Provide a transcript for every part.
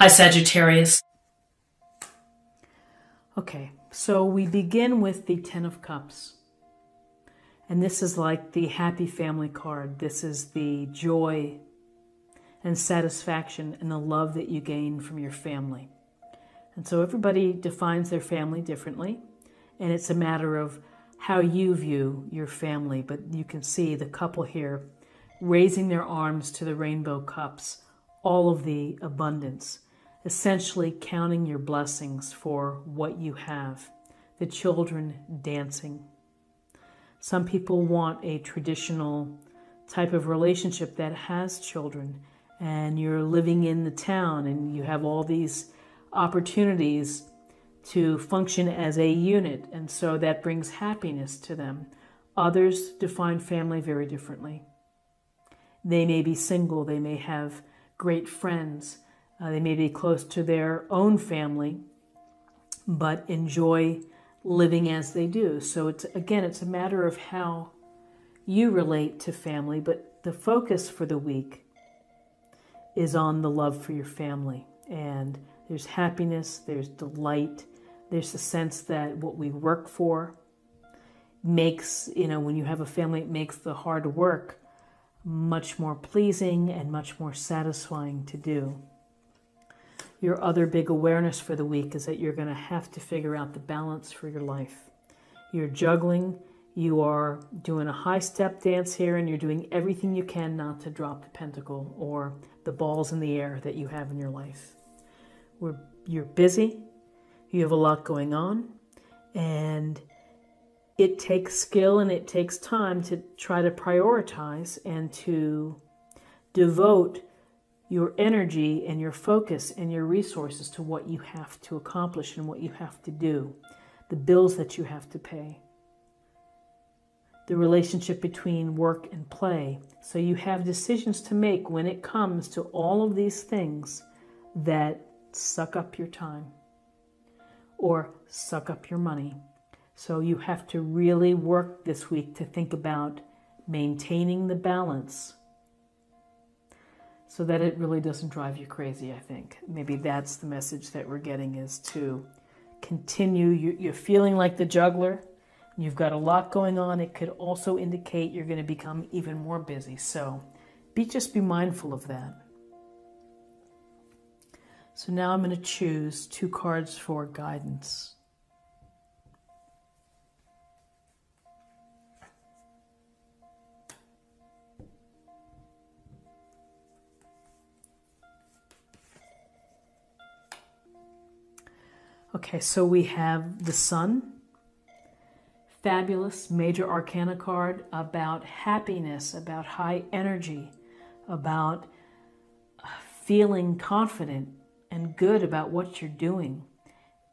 Hi, Sagittarius. Okay, so we begin with the Ten of Cups. And this is like the happy family card. This is the joy and satisfaction and the love that you gain from your family. And so everybody defines their family differently, and it's a matter of how you view your family. But you can see the couple here raising their arms to the rainbow cups, all of the abundance, essentially counting your blessings for what you have, the children dancing. Some people want a traditional type of relationship that has children and you're living in the town and you have all these opportunities to function as a unit, and so that brings happiness to them. Others define family very differently. They may be single, they may have great friends, uh, they may be close to their own family, but enjoy living as they do. So it's again, it's a matter of how you relate to family, but the focus for the week is on the love for your family. And there's happiness, there's delight, there's a sense that what we work for makes, you know, when you have a family, it makes the hard work much more pleasing and much more satisfying to do. Your other big awareness for the week is that you're going to have to figure out the balance for your life. You're juggling, you are doing a high step dance here, and you're doing everything you can not to drop the pentacle or the balls in the air that you have in your life. We're, you're busy, you have a lot going on, and it takes skill and it takes time to try to prioritize and to devote your energy and your focus and your resources to what you have to accomplish and what you have to do, the bills that you have to pay the relationship between work and play. So you have decisions to make when it comes to all of these things that suck up your time or suck up your money. So you have to really work this week to think about maintaining the balance so that it really doesn't drive you crazy, I think. Maybe that's the message that we're getting is to continue. You're feeling like the juggler you've got a lot going on, it could also indicate you're going to become even more busy. So be just be mindful of that. So now I'm going to choose two cards for guidance. Okay, so we have the sun fabulous major arcana card about happiness, about high energy, about uh, feeling confident and good about what you're doing.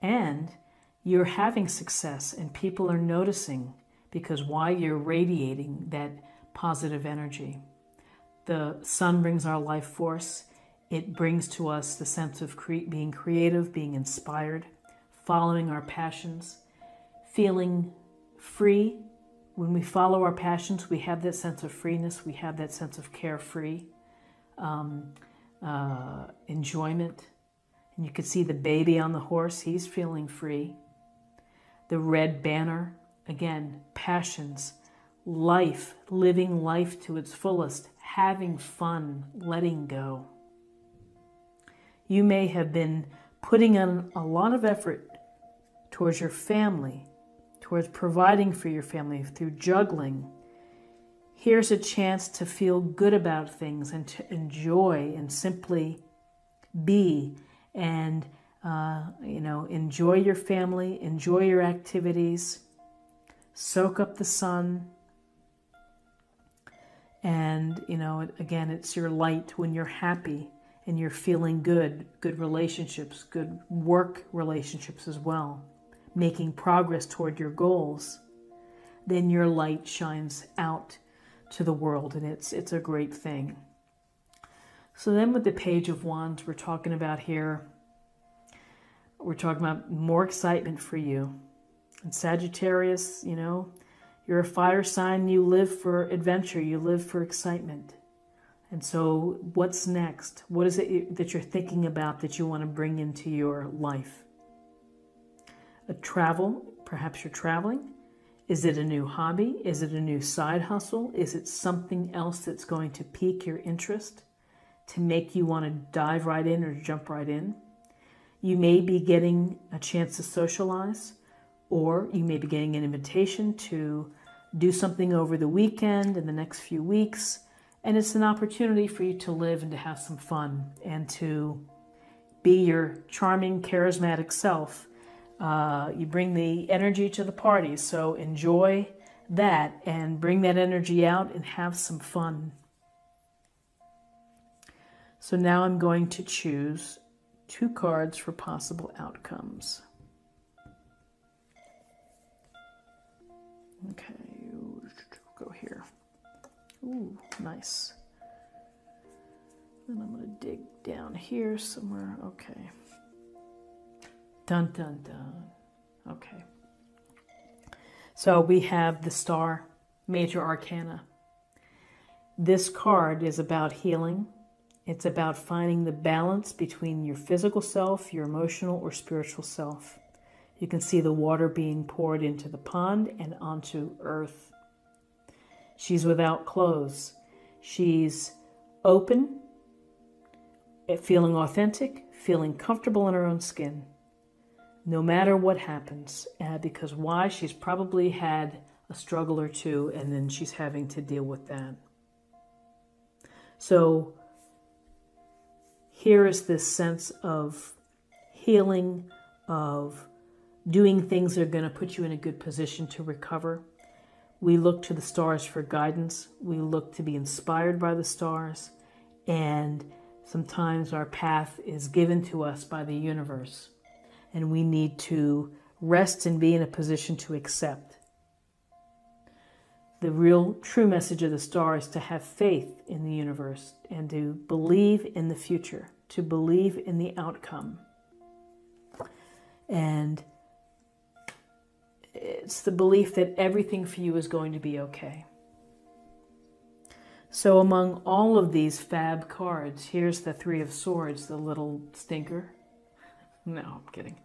And you're having success, and people are noticing because why you're radiating that positive energy. The sun brings our life force. It brings to us the sense of cre- being creative, being inspired, following our passions, feeling free. When we follow our passions, we have that sense of freeness, we have that sense of carefree, um, uh, enjoyment. And you can see the baby on the horse, he's feeling free. The red banner, again, passions, life, living life to its fullest, having fun, letting go. You may have been putting in a lot of effort towards your family towards providing for your family through juggling, here's a chance to feel good about things and to enjoy and simply be and uh, you know enjoy your family enjoy your activities soak up the sun and you know again it's your light when you're happy and you're feeling good good relationships good work relationships as well making progress toward your goals, then your light shines out to the world and it's it's a great thing. So then with the page of wands we're talking about here we're talking about more excitement for you. And Sagittarius, you know, you're a fire sign, you live for adventure, you live for excitement. And so, what's next? What is it that you're thinking about that you want to bring into your life? A travel, perhaps you're traveling. Is it a new hobby? Is it a new side hustle? Is it something else that's going to pique your interest to make you want to dive right in or jump right in? You may be getting a chance to socialize, or you may be getting an invitation to do something over the weekend in the next few weeks. And it's an opportunity for you to live and to have some fun and to be your charming, charismatic self. Uh, you bring the energy to the party, so enjoy that and bring that energy out and have some fun. So now I'm going to choose two cards for possible outcomes. Okay, go here. Ooh, nice. Then I'm going to dig down here somewhere. Okay. Dun dun dun. Okay. So we have the star, major arcana. This card is about healing. It's about finding the balance between your physical self, your emotional or spiritual self. You can see the water being poured into the pond and onto earth. She's without clothes. She's open, feeling authentic, feeling comfortable in her own skin, no matter what happens. Uh, because why? She's probably had a struggle or two, and then she's having to deal with that. So, here is this sense of healing, of doing things that are going to put you in a good position to recover. We look to the stars for guidance. We look to be inspired by the stars. And sometimes our path is given to us by the universe. And we need to rest and be in a position to accept. The real true message of the star is to have faith in the universe and to believe in the future, to believe in the outcome. And it's the belief that everything for you is going to be okay. So, among all of these fab cards, here's the Three of Swords, the little stinker. No, I'm kidding.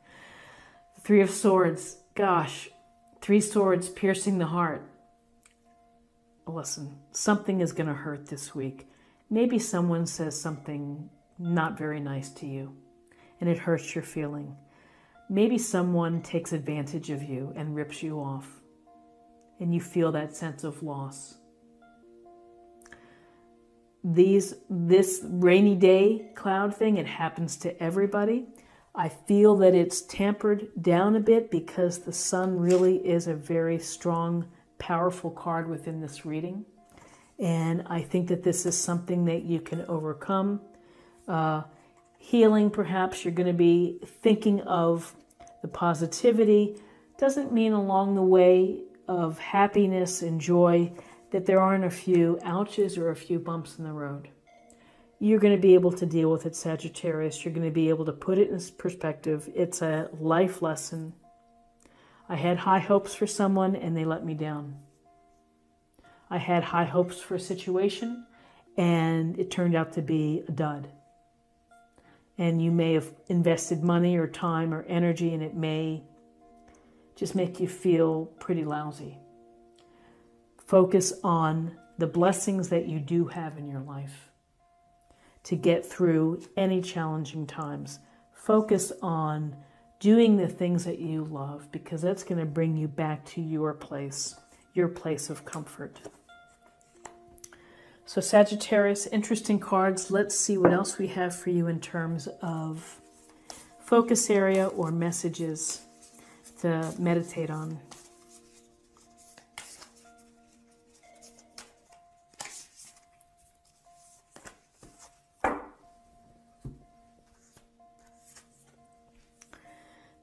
Three of Swords, gosh, three swords piercing the heart. Listen, something is going to hurt this week. Maybe someone says something not very nice to you, and it hurts your feeling. Maybe someone takes advantage of you and rips you off, and you feel that sense of loss. These this rainy day cloud thing, it happens to everybody. I feel that it's tampered down a bit because the sun really is a very strong, powerful card within this reading. And I think that this is something that you can overcome. Uh, healing, perhaps you're going to be thinking of the positivity doesn't mean along the way of happiness and joy that there aren't a few ouches or a few bumps in the road. You're going to be able to deal with it, Sagittarius. You're going to be able to put it in perspective. It's a life lesson. I had high hopes for someone and they let me down. I had high hopes for a situation and it turned out to be a dud and you may have invested money or time or energy, and it may just make you feel pretty lousy. Focus on the blessings that you do have in your life to get through any challenging times. Focus on doing the things that you love because that's going to bring you back to your place, your place of comfort. So Sagittarius, interesting cards. Let's see what else we have for you in terms of focus area or messages to meditate on.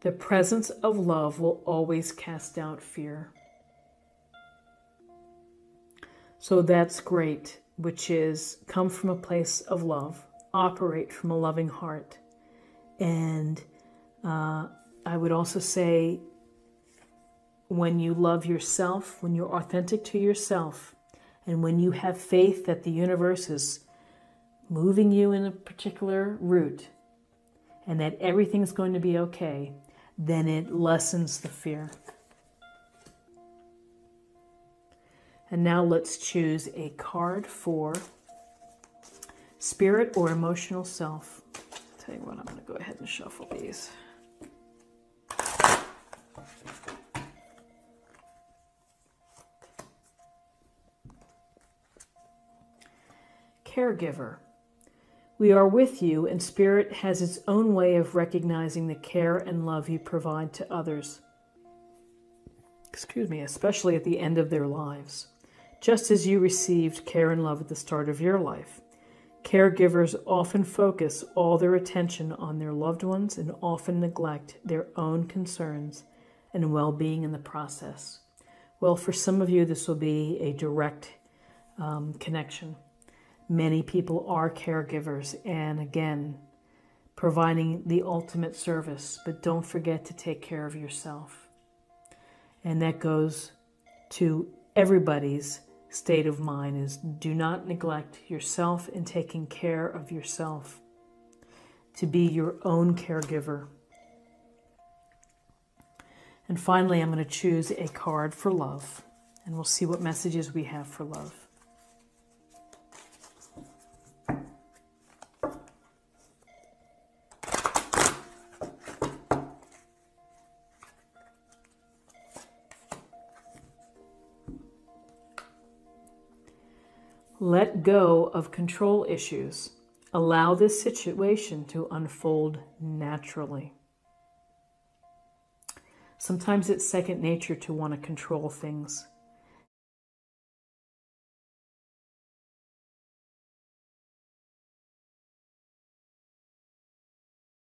The presence of love will always cast out fear. So that's great which is come from a place of love, operate from a loving heart. And uh, I would also say, when you love yourself, when you're authentic to yourself, and when you have faith that the universe is moving you in a particular route and that everything's going to be okay, then it lessens the fear. And now let's choose a card for spirit or emotional self. I'll tell you what, I'm going to go ahead and shuffle these. Caregiver. We are with you, and Spirit has its own way of recognizing the care and love you provide to others. Excuse me, especially at the end of their lives. Just as you received care and love at the start of your life. Caregivers often focus all their attention on their loved ones and often neglect their own concerns and well being in the process. Well, for some of you, this will be a direct um, connection. Many people are caregivers, and again, providing the ultimate service, but don't forget to take care of yourself. And that goes to everybody's state of mind is do not neglect yourself in taking care of yourself to be your own caregiver. And finally, I'm going to choose a card for love, and we'll see what messages we have for love. Let go of control issues. Allow this situation to unfold naturally. Sometimes it's second nature to want to control things.